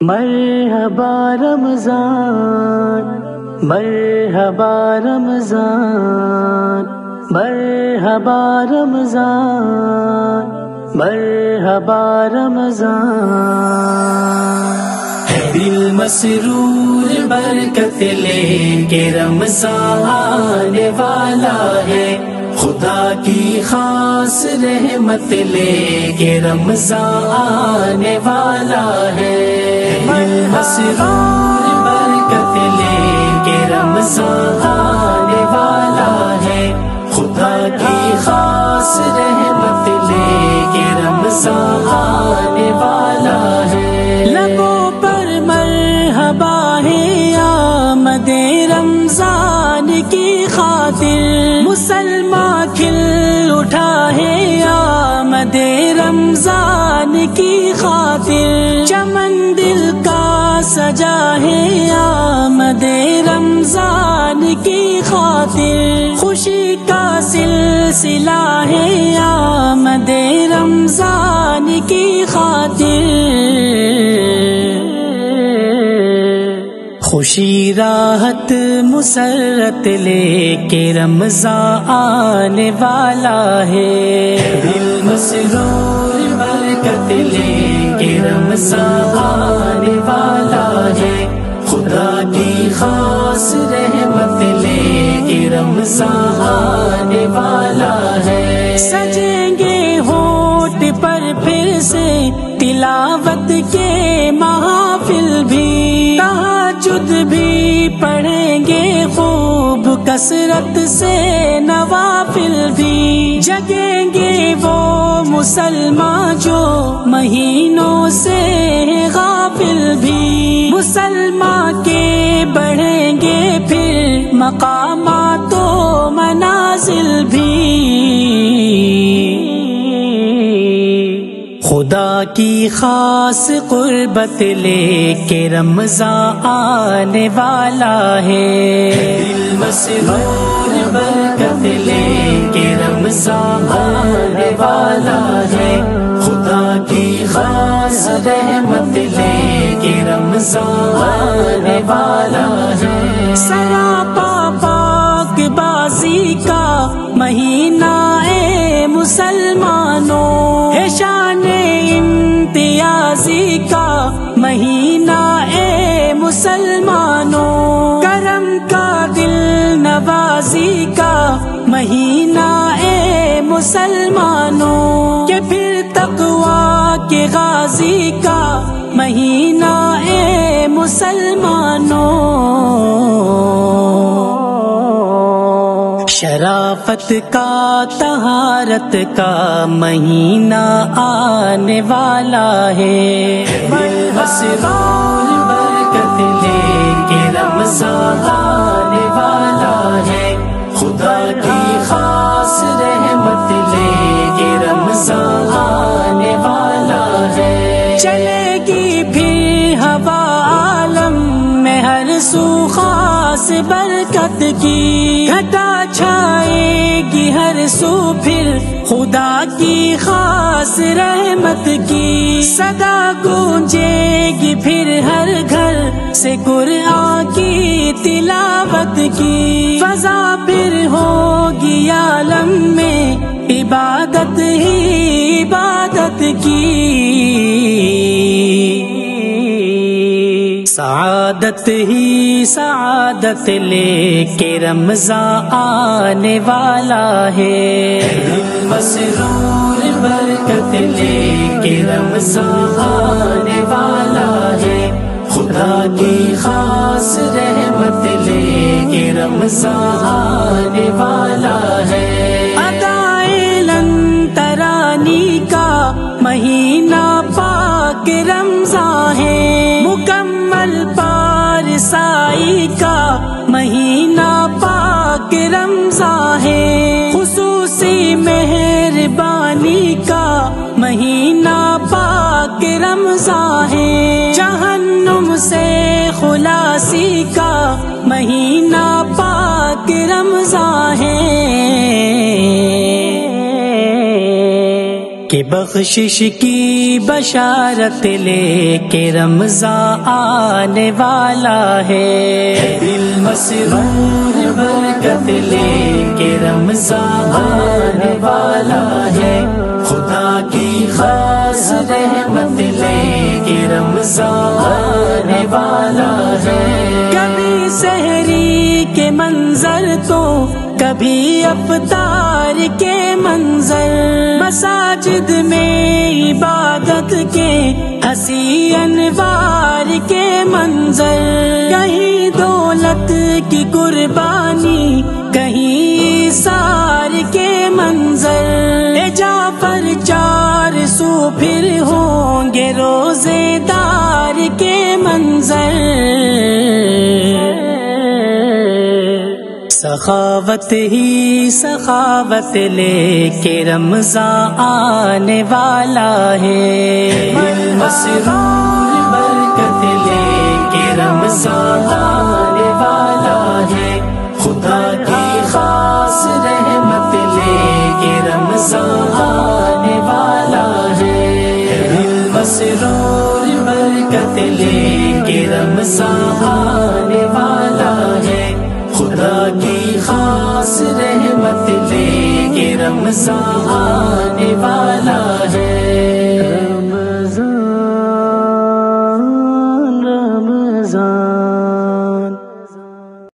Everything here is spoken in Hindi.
मरहबा रमज़ान मरहबा रमज़ान मरहबा रमज़ान मरहबा रमज़ान। दिल मसरूर बरकत लेके रमज़ान वाला है। खुदा की खास रहमत लेके रमजा आने वाला है। मसरूर बरकत लेके रमज़ान रमज़ान की खातिर मुसलमान खिल उठा है आमदे रमज़ान की खातिर। चमन दिल का सजा है आमदे रमज़ान की खातिर। खुशी का सिलसिला है आमदे रमज़ान की खातिर। खुशी राहत मुसरत लेके रमज़ान आने वाला है। दिल मसरूर बरकत लेके रमज़ान आने वाला है। खुदा की खास रहमत लेके रमज़ान आने वाला है। सजेंगे होठ पर फिर से तिलावत के महाफिल भी। तहाजुद भी पढ़ेंगे खूब, कसरत से नवाफिल भी। जगेंगे वो मुसलमान जो महीनों से गाफिल भी। मुसलमान के बढ़ेंगे फिर मकामा तो मनाजिल भी। खुदा की खास कुर्बत लेके रमज़ान आने वाला है। दिल मसरूर बरकत लेके रमज़ान आने वाला है। खुदा की खास रहमत लेके रमज़ान आने वाला है। सरापा पाक बाजी का महीना ए मुसलमानों है शान इम्तियाजी का महीना, ए मुसलमानों। करम का दिल नवाजी का महीना, ए मुसलमानों। के फिर तकवा के गाजी का महीना, ए मुसलमानों। शराफत का तहारत का महीना आने वाला है। बरकत लेके रमज़ान आने वाला है। खुदा की खास रहमत लेके रमज़ान आने वाला है। चलेगी फिर हवा आलम में हर सू खास बरकत की। घटा छाएगी हर सू फिर खुदा की खास रहमत की। सदा गूंजेगी फिर हर घर से कुरआन की तिलावत की। फजा फिर होगी आलम में, इबादत ही इबादत की। सादत ही सादत लेके रमज़ान आने वाला है। मसरूर बरकत लेके रमज़ान आने वाला है। खुदा की खास रहमत लेके रमज़ान आने वाला है। अदाए लंतरानी का महीना पाक रमज़ान पारसाई का महीना पाक रमज़ान है। खुसूसी मेहरबानी का महीना पाक रमज़ान है। जहन्नुम से खुलासी का महीना पाक रमज़ान है। बख्शिश की बशारत लेके रमजा आने वाला है। दिल मसरूर बरकत लेके रमजा आने वाला है। खुदा की खास रहमत लेके रमजा आने वाला है। कभी सहरी के मंजर तो कभी अफतार के मंजर। मसाजिद में इबादत के हसी अनवार के मंजर। कहीं दौलत की कुर्बानी, कहीं सार के मंजर। जा जाफ़र, चार सू फिर होंगे रोजेदार के मंजर। सखावत ही सखावत लेके रमजा आने वाला है। मसरूर बरकत लेके रमजा आने वाला है। खुदा की खास रहमत लेके रमजा आने वाला है। मसरूर बरकत लेके रमजा शर्म सा आने वाला